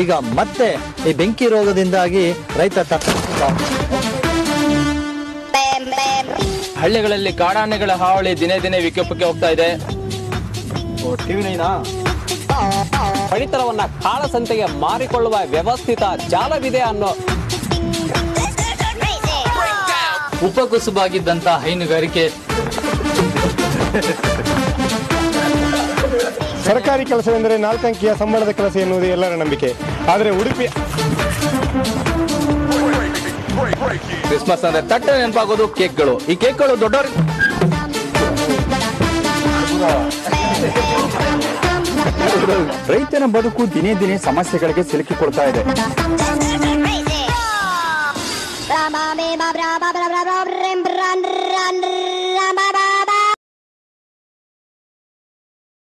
ಈಗ ಮತ್ತೆ ಈ ಬೆಂಕಿ ರೋಗದಿಂದಾಗಿ ರೈತ ಹಳ್ಳಿಗಳಲ್ಲಿ ಕಾಡಾನೆಗಳ ಹಾವಳಿ ದಿನೇ ದಿನೇ ವಿಕೋಪಕ್ಕೆ ಹೋಗ್ತಾ ಇದೆ. ಟಿವಿ ನೈನಾ? ಪಡಿತರವನ್ನ ಕಾಳಸಂತೆಗೆ ಮಾರಿಕೊಳ್ಳುವ ವ್ಯವಸ್ಥಿತ ಜಾಲವಿದೆ ಅನ್ನೋ ಉಪಕುಸುಬಾಗಿದ್ದಂತ ಹೈನುಗಾರಿಕೆ. ಸರ್ಕಾರಿ ಕೆಲಸವೆಂದರೆ ನಾಲ್ಕಂಕಿಯ ಸಂಬಳದ ಕೆಲಸ ಎನ್ನುವುದು ಎಲ್ಲರ ನಂಬಿಕೆ. ಆದರೆ ಉಡುಪಿ ಕ್ರಿಸ್ಮಸ್ ಅಂದ್ರೆ ತಟ್ಟೆ ನೆನಪಾಗೋದು ಕೇಕ್ಗಳು. ಈ ಕೇಕ್ಗಳು ದೊಡ್ಡ ರೈತನ ಬದುಕು ದಿನೇ ದಿನೇ ಸಮಸ್ಯೆಗಳಿಗೆ ಸಿಲುಕಿಕೊಳ್ತಾ ಇದೆ.